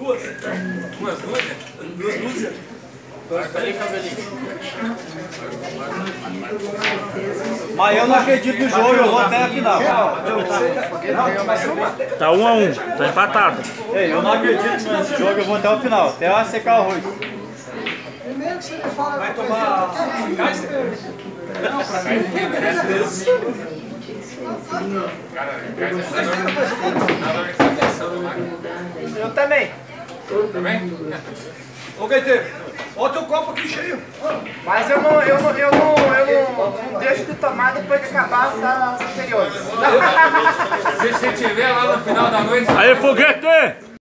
Duas. Duas dúzias? Duas dúzias. Mas eu não acredito no jogo, eu vou até a final. Tá um a um, tá empatado. Ei, eu não acredito nesse jogo, eu vou até o final, até eu secar o arroz. Primeiro que você me fala. Vai tomar? Não, pra mim. Eu também. Também? Ô Gaiteiro, olha o teu copo aqui cheio. Mas eu não, eu não, eu não, eu não, não deixo de tomar depois de acabar as anteriores. Se você tiver lá no final da noite, Aí, foguete!